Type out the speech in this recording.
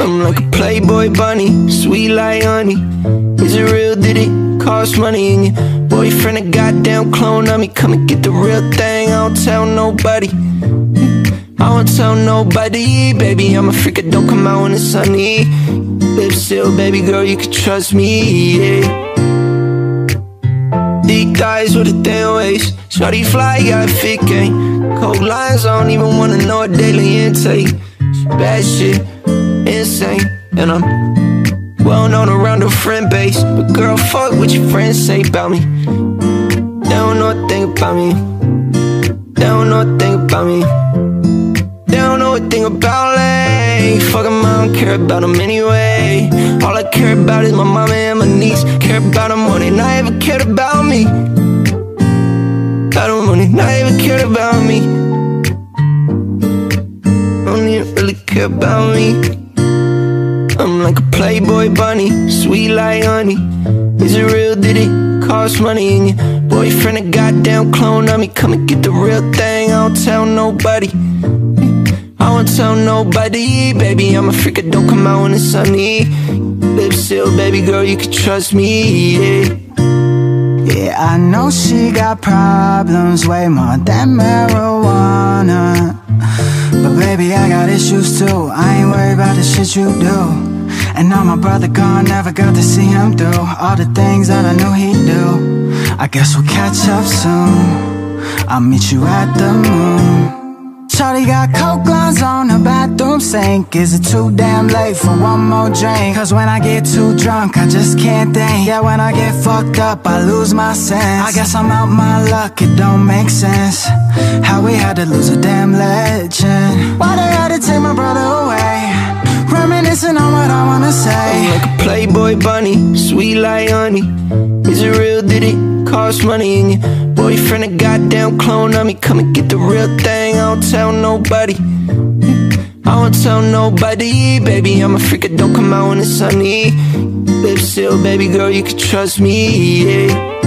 I'm like a playboy bunny, sweet like honey. Is it real? Did it cost money? And your boyfriend a goddamn clone of me. Come and get the real thing. I don't tell nobody. I won't tell nobody, baby. I'm a freak. I don't come out when it's sunny. Live still, baby girl. You can trust me. Yeah. Deep thighs with a thin waist. Shorty fly, got a fit game. Cold lines, I don't even wanna know a daily intake. Bad shit, insane, and I'm well known friend base. But girl, fuck what your friends say about me. They don't know a thing about me. They don't know a thing about me. They don't know a thing about lay. Fuck 'em, I don't care about them anyway. All I care about is my mama and my niece. Care about them more than I ever cared about me. Got them money, not even cared about me. Don't even really care about me. I'm like a playboy bunny, sweet like honey. Is it real? Did it cost money? And your boyfriend a goddamn clone of me. Come and get the real thing. I don't tell nobody. I won't tell nobody, baby. I'm a freak. I don't come out when it's sunny. Live still, baby girl. You can trust me. Yeah. Yeah, I know she got problems way more than marijuana. But baby, I got issues too. I ain't worried about the shit you do. And now my brother gone, never got to see him do all the things that I knew he'd do. I guess we'll catch up soon. I'll meet you at the moon. Shawty got coke lines on her bathroom sink Is it too damn late for one more drink? Cause when I get too drunk, I just can't think Yeah, when I get fucked up, I lose my sense I guess I'm out my luck, it don't make sense How we had to lose a damn legend Why they like a playboy bunny, sweet like honey. Is it real? Did it cost money? And your boyfriend a goddamn clone of me. Come and get the real thing. I don't tell nobody. I won't tell nobody, baby. I'm a freak. Don't come out when it's sunny. Live still, baby girl. You can trust me. Yeah.